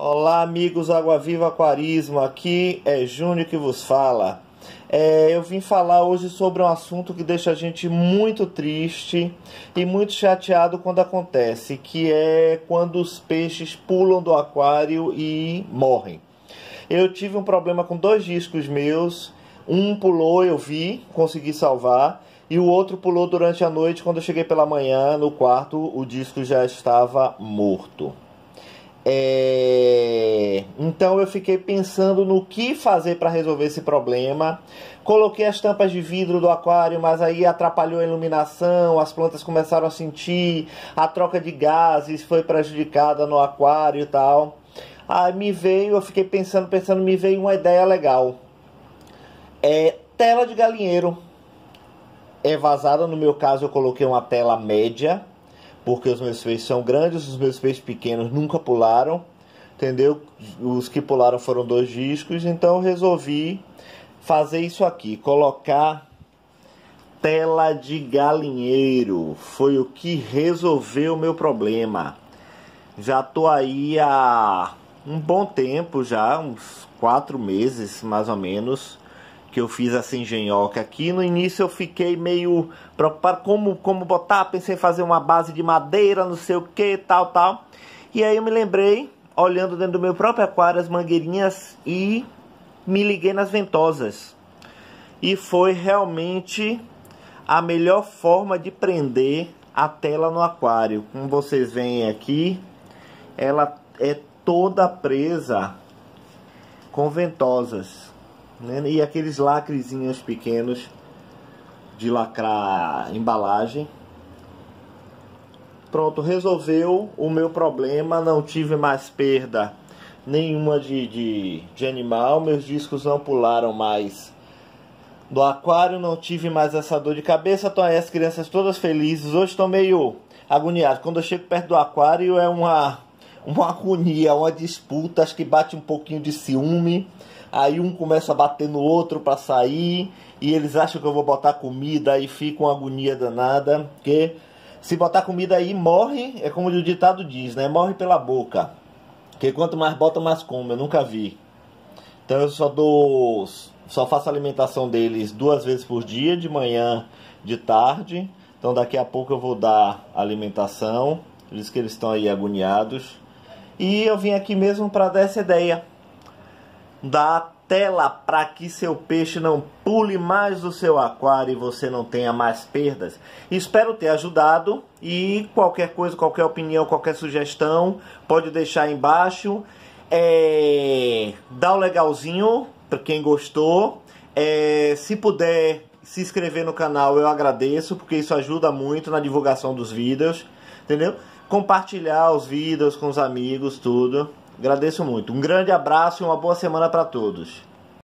Olá, amigos Água Viva Aquarismo, aqui é Júnior que vos fala. É, eu vim falar hoje sobre um assunto que deixa a gente muito triste e muito chateado quando acontece, que é quando os peixes pulam do aquário e morrem. Eu tive um problema com dois discos meus, um pulou, eu vi, consegui salvar, e o outro pulou durante a noite. Quando eu cheguei pela manhã no quarto, o disco já estava morto. É... Então eu fiquei pensando no que fazer para resolver esse problema. Coloquei as tampas de vidro do aquário, mas aí atrapalhou a iluminação, as plantas começaram a sentir, a troca de gases foi prejudicada no aquário e tal. Aí me veio, eu fiquei pensando, pensando, me veio uma ideia legal. É tela de galinheiro. É vazada, no meu caso eu coloquei uma tela média porque os meus peixes são grandes, os meus peixes pequenos nunca pularam, entendeu? Os que pularam foram dois discos, então resolvi fazer isso aqui, colocar tela de galinheiro. Foi o que resolveu o meu problema. Já tô aí há um bom tempo já, uns quatro meses mais ou menos, que eu fiz essa engenhoca aqui. No início eu fiquei meio preocupado como, como botar, pensei em fazer uma base de madeira, não sei o que, tal, tal. E aí eu me lembrei, olhando dentro do meu próprio aquário, as mangueirinhas e me liguei nas ventosas. E foi realmente a melhor forma de prender a tela no aquário. Como vocês veem aqui, ela é toda presa com ventosas né? e aqueles lacrezinhos pequenos de lacrar embalagem. Pronto, resolveu o meu problema, não tive mais perda nenhuma de, de, de animal, meus discos não pularam mais do aquário, não tive mais essa dor de cabeça, estão aí as crianças todas felizes. Hoje estou meio agoniado. Quando eu chego perto do aquário é uma, uma agonia, uma disputa, acho que bate um pouquinho de ciúme aí um começa a bater no outro para sair e eles acham que eu vou botar comida aí fica uma agonia danada, porque se botar comida aí morre, é como o ditado diz, né? Morre pela boca. Porque quanto mais bota, mais come, eu nunca vi. Então eu só dou só faço alimentação deles duas vezes por dia, de manhã, de tarde. Então daqui a pouco eu vou dar alimentação, por isso que eles estão aí agoniados. E eu vim aqui mesmo para dar essa ideia da tela para que seu peixe não pule mais do seu aquário e você não tenha mais perdas. Espero ter ajudado e qualquer coisa, qualquer opinião, qualquer sugestão, pode deixar aí embaixo. É, dá o legalzinho para quem gostou. É, se puder se inscrever no canal, eu agradeço, porque isso ajuda muito na divulgação dos vídeos, entendeu? Compartilhar os vídeos com os amigos, tudo. Agradeço muito. Um grande abraço e uma boa semana para todos.